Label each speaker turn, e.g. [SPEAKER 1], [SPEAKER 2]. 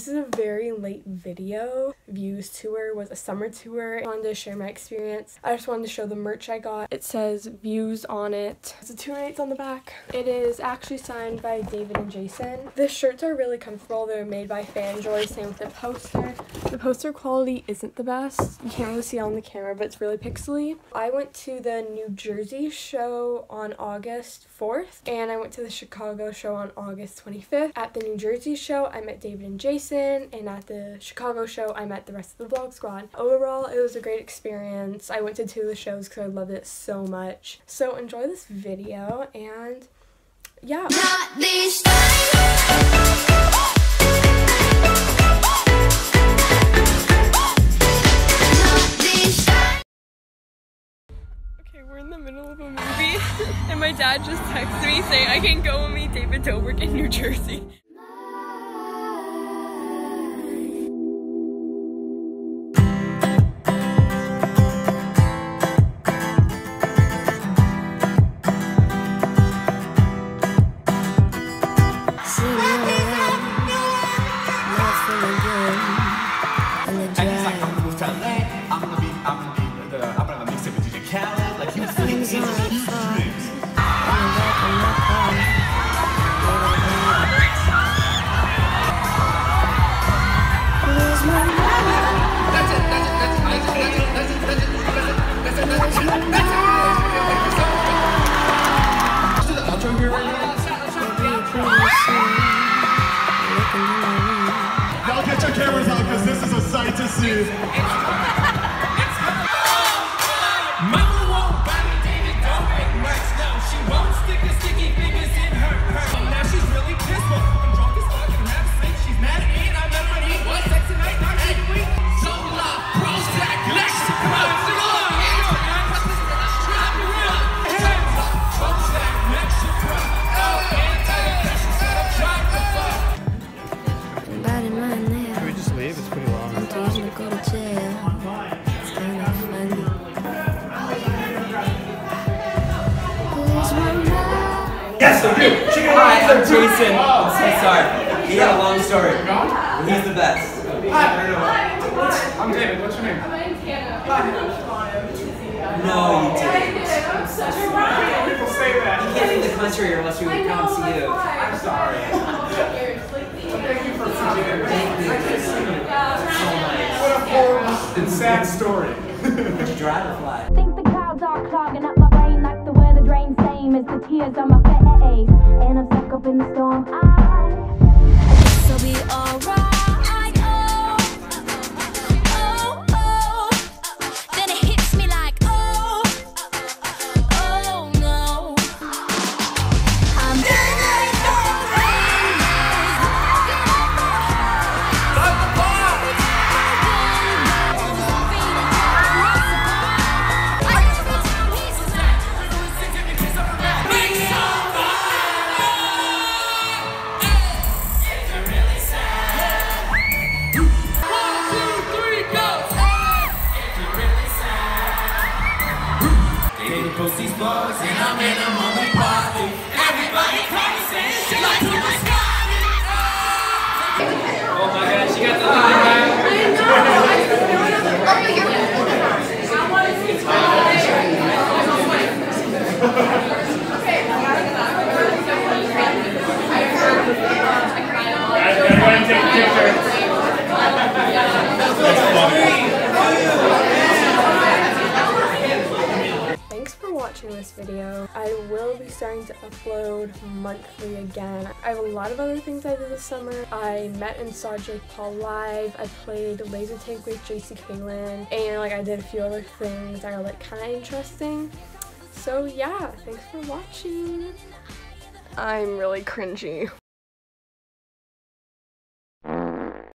[SPEAKER 1] This is a very late video. Views tour was a summer tour. I wanted to share my experience. I just wanted to show the merch I got. It says Views on it. It's a two eights on the back. It is actually signed by David and Jason. The shirts are really comfortable. They're made by Fanjoy. Same with the poster. The poster quality isn't the best. You can't really see it on the camera, but it's really pixely. I went to the New Jersey show on August 4th, and I went to the Chicago show on August 25th. At the New Jersey show, I met David and Jason and at the Chicago show, I met the rest of the vlog squad. Overall, it was a great experience. I went to two of the shows because I loved it so much. So enjoy this video, and yeah. Okay, we're in the middle of a movie, and my dad just texted me saying I can go and meet David Dobrik in New Jersey.
[SPEAKER 2] to Hi, I'm Jason. I'm so sorry. He had a long story. But he's the best. Hi.
[SPEAKER 3] I'm David. What's your name? I'm an Indiana.
[SPEAKER 2] No, you didn't.
[SPEAKER 3] People say that.
[SPEAKER 2] You can't leave the country unless we would come and see you.
[SPEAKER 3] I'm sorry. Thank you for coming.
[SPEAKER 2] Thank you. So nice.
[SPEAKER 3] What a horrible and sad story.
[SPEAKER 2] Did you drive or fly?
[SPEAKER 4] Think the clouds are clogging up same as the tears on my face. And I'm stuck up in the storm. I
[SPEAKER 5] Posts these blogs and I'm in a
[SPEAKER 1] watching this video. I will be starting to upload monthly again. I have a lot of other things I did this summer. I met and saw Jake Paul live. I played laser tag with JC Caylen. And like I did a few other things that are like kind of interesting. So yeah, thanks for watching. I'm really cringy.